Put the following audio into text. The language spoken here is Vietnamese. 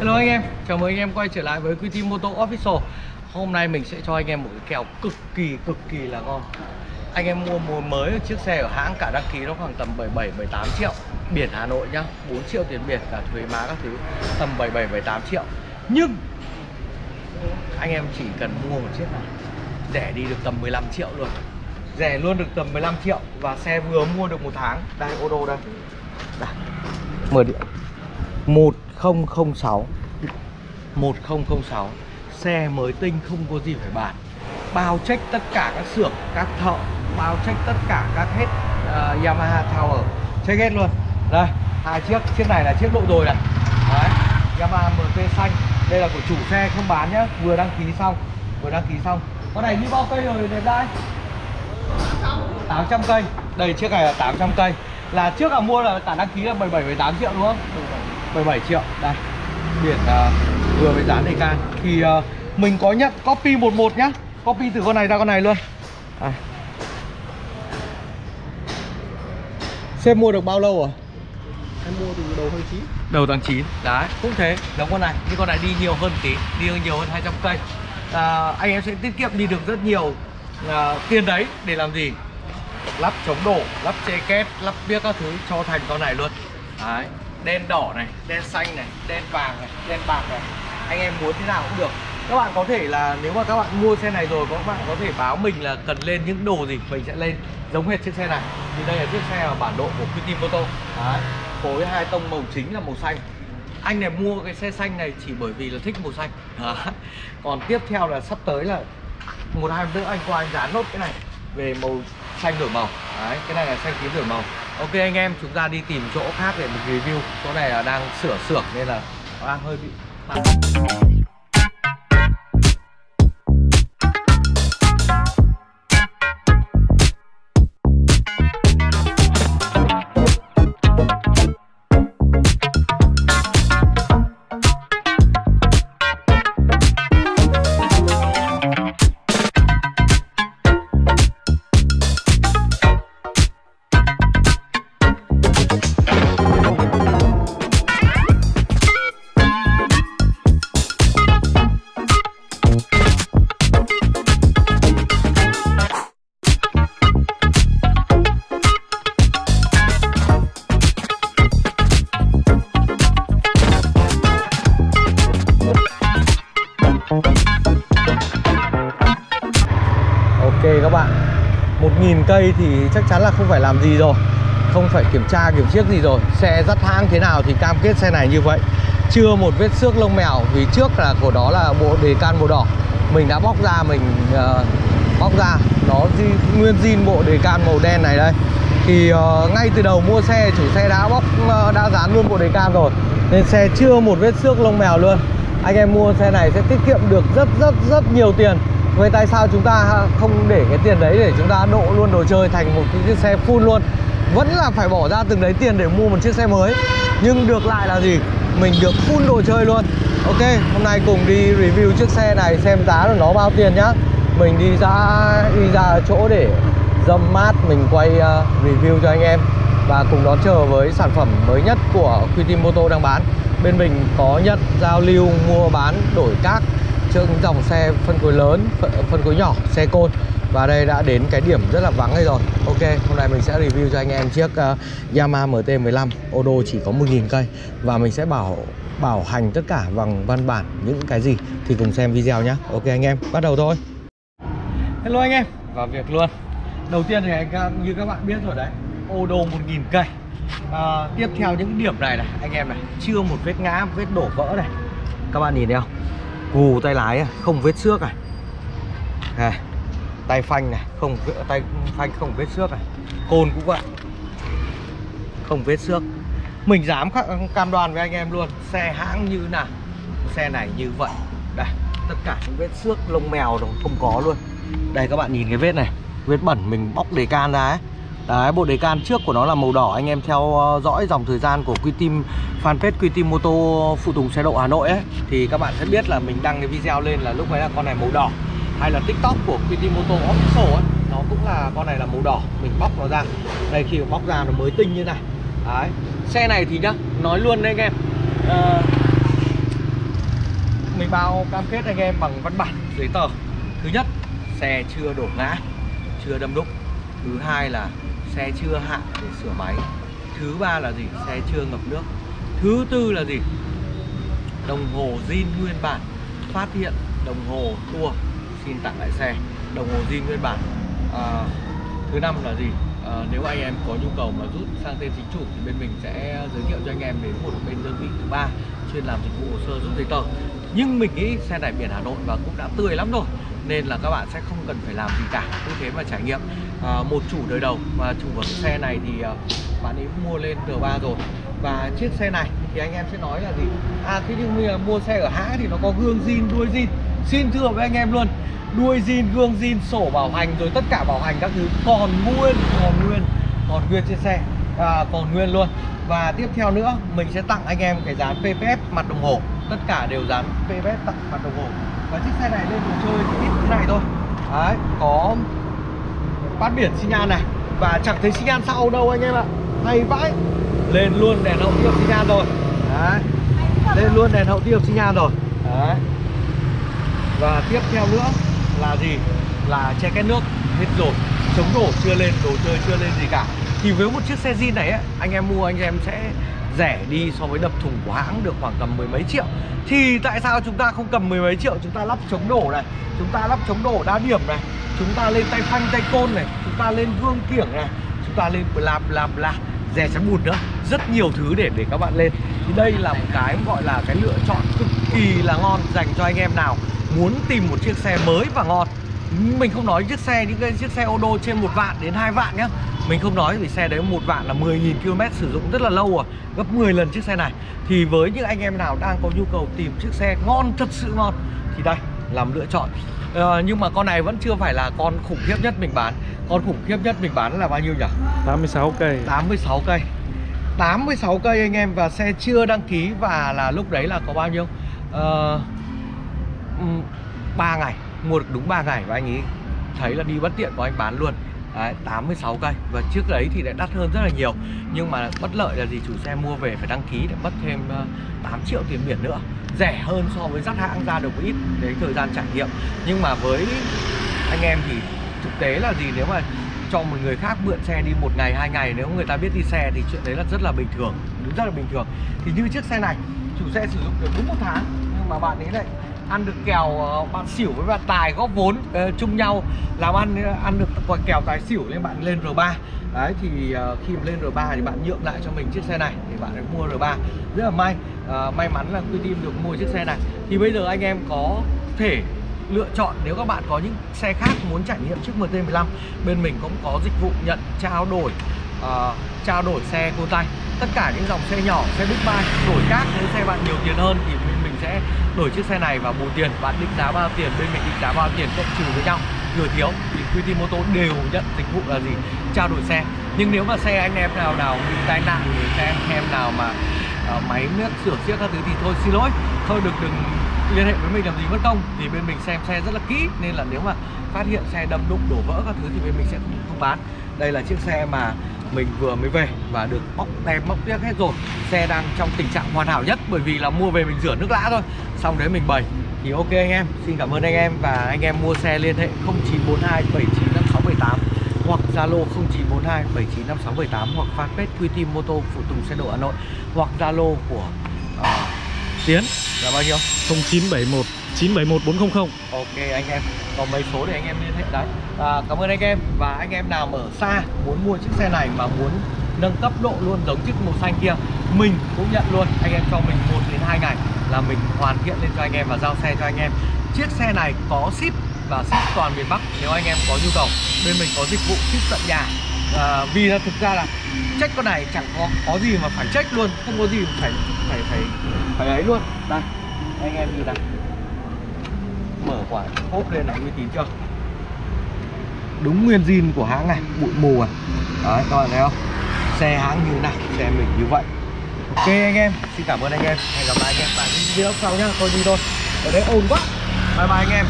Hello anh em, chào mừng anh em quay trở lại với QT Moto Official. Hôm nay mình sẽ cho anh em một cái kèo cực kỳ cực kỳ là ngon. Anh em mua mùa mới chiếc xe ở hãng cả đăng ký nó khoảng tầm 77-78 triệu. Biển Hà Nội nhá, 4 triệu tiền biển cả thuế má các thứ Tầm 77-78 triệu. Nhưng anh em chỉ cần mua một chiếc này Rẻ đi được tầm 15 triệu luôn. Rẻ luôn được tầm 15 triệu Và xe vừa mua được một tháng. Đây ô tô đây. Đây. Mở điện. Một 1006 1006 Xe mới tinh không có gì phải bàn Bao trách tất cả các xưởng, các thợ Bao trách tất cả các hết uh, Yamaha Tower. Check hết luôn. Đây, hai chiếc, chiếc này là chiếc độ rồi này. Đấy, Yamaha MT xanh. Đây là của chủ xe không bán nhá. Vừa đăng ký xong, vừa đăng ký xong. Con này như bao cây rồi đẹp đây 800 cây. Đây chiếc này là 800 cây. Là trước là mua là cả đăng ký là 77 18 triệu đúng không? 17 triệu. Đây biển uh, vừa mới dán đề can thì uh, mình có nhận copy 11 nhá. Copy từ con này ra con này luôn. À. Xem mua được bao lâu rồi? Em mua từ đầu tháng 9 Đầu tháng 9 Đấy, cũng thế. Giống con này Nhưng con này đi nhiều hơn tí. Đi nhiều hơn 200 cây. À, Anh em sẽ tiết kiệm đi được rất nhiều à, tiền đấy Để làm gì? Lắp chống đổ, lắp che két, lắp biếc các thứ cho thành con này luôn. Đấy đen đỏ này, đen xanh này, đen vàng này, đen bạc này. Anh em muốn thế nào cũng được. Các bạn có thể là nếu mà các bạn mua xe này rồi Các bạn có thể báo mình là cần lên những đồ gì Mình sẽ lên. Giống hết chiếc xe này. Thì đây là chiếc xe ở bản độ của QT Moto Đấy, phối hai tông màu chính là màu xanh. Anh này mua cái xe xanh này chỉ bởi vì là thích màu xanh. Đấy. Còn tiếp theo là sắp tới là một hai nữa anh qua anh dán nốt cái này về màu xanh đổi màu. Đấy, cái này là xanh tím đổi màu. Ok anh em, chúng ta đi tìm chỗ khác để mình review. Chỗ này là đang sửa xưởng nên là đang hơi bị Ok các bạn 1.000 cây thì chắc chắn là không phải làm gì rồi Không phải kiểm tra kiểm chiếc gì rồi Xe dắt hãng thế nào thì cam kết xe này như vậy. Chưa một vết xước lông mèo Vì trước là của đó là bộ đề can màu đỏ. Mình đã bóc ra mình uh, bóc ra Nó nguyên zin bộ đề can màu đen này đây. Thì uh, ngay từ đầu mua xe chủ xe đã bóc uh, đã dán luôn bộ đề can rồi. Nên xe chưa một vết xước lông mèo luôn. Anh em mua xe này sẽ tiết kiệm được rất rất rất nhiều tiền. Vậy tại sao chúng ta không để cái tiền đấy để chúng ta độ luôn đồ chơi thành một cái chiếc xe full luôn? Vẫn là phải bỏ ra từng đấy tiền để mua một chiếc xe mới. Nhưng được lại là gì? Mình được full đồ chơi luôn. Ok, hôm nay cùng đi review chiếc xe này xem giá của nó bao tiền nhá. Mình đi ra đi ra chỗ để dâm mát mình quay uh, review cho anh em. Và cùng đón chờ với sản phẩm mới nhất của QT Moto đang bán. Bên mình có nhận giao lưu mua bán đổi các những dòng xe phân khối lớn, phân khối nhỏ, xe côn. Và đây đã đến cái điểm rất là vắng đây rồi. Ok, hôm nay mình sẽ review cho anh em chiếc uh, Yamaha MT-15 ô chỉ có 1.000 cây. Và mình sẽ bảo bảo hành tất cả bằng văn bản những cái gì Thì cùng xem video nhé Ok anh em, bắt đầu thôi. Hello anh em, vào việc luôn. Đầu tiên thì anh như các bạn biết rồi đấy Ô tô 1.000 cây à, Tiếp theo những điểm này này, anh em này Chưa một vết ngã, một vết đổ vỡ này. Các bạn nhìn thấy không? Gù tay lái à, không vết xước này à, tay phanh này không tay phanh không vết xước này. Côn cũng vậy. Không vết xước. Mình dám cam đoan với anh em luôn xe hãng như nào xe này như vậy. Đây tất cả những vết xước lông mèo đâu không có luôn. Đây các bạn nhìn cái vết này. Vết bẩn mình bóc đề can ra ấy. Đấy, bộ đề can trước của nó là màu đỏ. Anh em theo ờ, dõi dòng thời gian của quy tim fanpage quy tim mô tô phụ tùng xe độ Hà Nội ấy Thì các bạn sẽ biết là mình đăng cái video lên là lúc ấy là con này màu đỏ. Hay là TikTok của Quy Tim mô tô Official ấy Nó cũng là con này là màu đỏ. Mình bóc nó ra. Đây khi mà bóc ra nó mới tinh như này. Đấy. Xe này thì nhá, nói luôn đấy anh em. À, bao cam kết anh em bằng văn bản giấy tờ. Thứ nhất xe chưa đổ ngã chưa đâm đúc. Thứ hai là xe chưa hạ để sửa máy. Thứ ba là gì? Xe chưa ngập nước. Thứ tư là gì? Đồng hồ zin nguyên bản. Phát hiện đồng hồ tua xin tặng lại xe. Đồng hồ zin nguyên bản. À, thứ năm là gì? À, nếu anh em có nhu cầu mà rút sang tên chính chủ thì bên mình sẽ giới thiệu cho anh em đến một bên đơn vị thứ ba chuyên làm dịch vụ hồ sơ rút giấy tờ nhưng mình nghĩ xe đại biển Hà Nội và cũng đã tươi lắm rồi nên là các bạn sẽ không cần phải làm gì cả cứ thế mà trải nghiệm. À, một chủ đời đầu và chủ của xe này thì à, bạn ấy mua lên R3 rồi. Và chiếc xe này thì anh em sẽ nói là gì? À thế nhưng mà mua xe ở hãng thì nó có gương zin đuôi zin. Xin thưa với anh em luôn đuôi zin gương zin sổ bảo hành rồi tất cả bảo hành các thứ còn nguyên còn nguyên còn nguyên trên xe à, còn nguyên luôn. Và tiếp theo nữa mình sẽ tặng anh em cái dán PPF mặt đồng hồ tất cả đều dán PVS tặng mặt đồng hồ. Và chiếc xe này lên đồ chơi thì ít thế này thôi. Đấy có bát biển xi nhan này. Và chẳng thấy xi nhan sau đâu anh em ạ. Hay vãi. Lên luôn đèn hậu tiêu xi nhan rồi. Đấy lên luôn đèn hậu tiêu xi nhan rồi. Đấy. Và tiếp theo nữa là gì? Là che két nước hết rồi. Chống đổ chưa lên đồ chơi chưa lên gì cả. Thì với một chiếc xe zin này ấy, anh em mua anh em sẽ rẻ đi so với đập thùng của hãng được khoảng tầm mười mấy triệu. Thì tại sao chúng ta không cầm mười mấy triệu? Chúng ta lắp chống đổ này, chúng ta lắp chống đổ đá điểm này, chúng ta lên tay phanh tay côn này, chúng ta lên gương kiểng này, chúng ta lên làm làm là rè chắn bùn nữa. Rất nhiều thứ để để các bạn lên. Thì đây là một cái gọi là cái lựa chọn cực kỳ là ngon dành cho anh em nào muốn tìm một chiếc xe mới và ngon mình không nói chiếc xe những cái chiếc xe ô tô trên một vạn đến hai vạn nhá. Mình không nói vì xe đấy một vạn là 10.000 km sử dụng rất là lâu rồi gấp 10 lần chiếc xe này. Thì với những anh em nào đang có nhu cầu tìm chiếc xe ngon thật sự ngon thì đây làm lựa chọn. Ờ, nhưng mà con này vẫn chưa phải là con khủng khiếp nhất mình bán. Con khủng khiếp nhất mình bán là bao nhiêu nhỉ? 86 cây. 86 cây. 86 cây anh em và xe chưa đăng ký và là lúc đấy là có bao nhiêu? Ờ, ừm, 3 ngày mua được đúng 3 ngày và anh ấy thấy là đi bất tiện có anh bán luôn. Đấy, 86 cây. Và trước đấy thì lại đắt hơn rất là nhiều. Nhưng mà bất lợi là gì? Chủ xe mua về phải đăng ký để mất thêm ờ, 8 triệu tiền biển nữa. Rẻ hơn so với dắt hãng ra được ít đấy thời gian trải nghiệm. Nhưng mà với anh em thì thực tế là gì? Nếu mà cho một người khác mượn xe đi một ngày hai ngày nếu người ta biết đi xe thì chuyện đấy là rất là bình thường. Rất là bình thường. Thì như chiếc xe này chủ xe sử dụng được đúng một tháng nhưng mà bạn ấy lại ăn được kèo ờ, bạn xỉu với bạn tài góp vốn uh, chung nhau làm ăn ờ, ăn được quả kèo tài xỉu nên bạn lên R3 đấy thì uh, khi mà lên R3 thì bạn nhượng lại cho mình chiếc xe này thì bạn ấy mua R3 rất là may uh, may mắn là Quy Team được mua chiếc xe này. Thì bây giờ anh em có thể lựa chọn nếu các bạn có những xe khác muốn trải nghiệm chiếc MT15 bên mình cũng có dịch vụ nhận trao đổi uh, trao đổi xe cô tay. Tất cả những dòng xe nhỏ xe big bike đổi khác nếu xe bạn nhiều tiền hơn thì mình mình sẽ đổi chiếc xe này và bù tiền. Bạn định giá bao tiền bên mình định giá bao tiền cộng trừ với nhau. Thừa thiếu thì QT Moto đều nhận dịch vụ là gì? Trao đổi xe. Nhưng nếu mà xe anh em nào nào bị tai nạn thì xe anh em nào mà uh, máy nước sửa xiếc các thứ thì thôi xin lỗi. Thôi được đừng liên hệ với mình làm gì mất công. Thì bên mình xem xe rất là kỹ. Nên là nếu mà phát hiện xe đâm đụng đổ vỡ các thứ thì bên mình sẽ không, không bán. Đây là chiếc xe mà mình vừa mới về và được bóc tem bóc tiếc hết rồi. Xe đang trong tình trạng hoàn hảo nhất bởi vì là mua về mình rửa nước lã thôi. Xong đấy mình bày thì ok anh em. Xin cảm ơn anh em và anh em mua xe liên hệ 0942 795678 hoặc Zalo 0942 795678 hoặc fanpage QT Moto phụ tùng xe độ Hà Nội hoặc Zalo của uh, Tiến là bao nhiêu? 0971 971 400 Ok anh em. Có mấy số để anh em liên hệ đấy. À, Cảm ơn anh em. Và anh em nào ở xa muốn mua chiếc xe này mà muốn nâng cấp độ luôn giống chiếc màu xanh kia Mình cũng nhận luôn. Anh em cho mình 1 đến 2 ngày là mình hoàn thiện lên cho anh em và giao xe cho anh em. Chiếc xe này có ship và ship toàn miền Bắc. Nếu anh em có nhu cầu Bên mình có dịch vụ ship tận nhà. À, Vì là thực ra là check con này chẳng có có gì mà phải check luôn. Không có gì mà phải phải phải phải ấy luôn. Đây anh em nhìn này quả hốp lên này uy tín chưa? Đúng nguyên zin của hãng này, bụi mù à. Đấy, các bạn thấy không? Xe hãng như này, xe mình như vậy. Ok anh em, xin cảm ơn anh em. Hẹn gặp lại anh em tại những video sau nhá. Tôi đi thôi. Ở đấy ồn quá. Bye bye anh em.